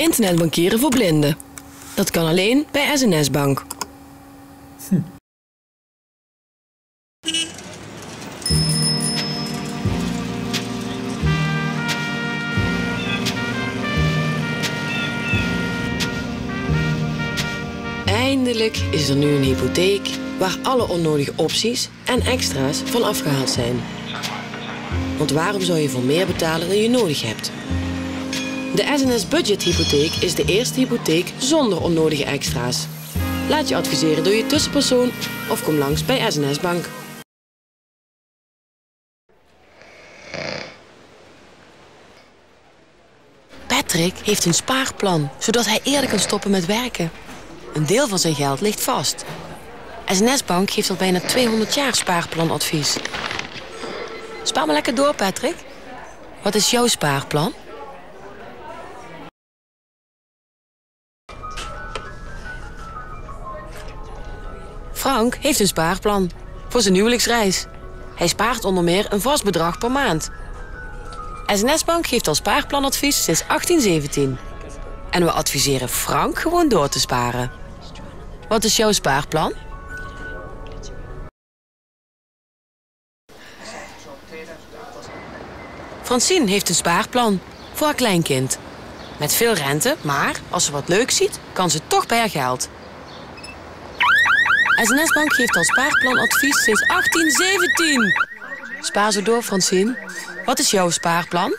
Internetbankieren voor blinden. Dat kan alleen bij SNS Bank. Eindelijk is er nu een hypotheek waar alle onnodige opties en extra's van afgehaald zijn. Want waarom zou je voor meer betalen dan je nodig hebt? De SNS Budget Hypotheek is de eerste hypotheek zonder onnodige extra's. Laat je adviseren door je tussenpersoon of kom langs bij SNS Bank. Patrick heeft een spaarplan, zodat hij eerder kan stoppen met werken. Een deel van zijn geld ligt vast. SNS Bank geeft al bijna 200 jaar spaarplanadvies. Spaar maar lekker door, Patrick. Wat is jouw spaarplan? Frank heeft een spaarplan voor zijn huwelijksreis. Hij spaart onder meer een vast bedrag per maand. SNS Bank geeft al spaarplanadvies sinds 1817. En we adviseren Frank gewoon door te sparen. Wat is jouw spaarplan? Francine heeft een spaarplan voor haar kleinkind. Met veel rente, maar als ze wat leuk ziet, kan ze toch bij haar geld. SNS Bank geeft al spaarplanadvies sinds 1817. Spaar zo door, Francine. Wat is jouw spaarplan?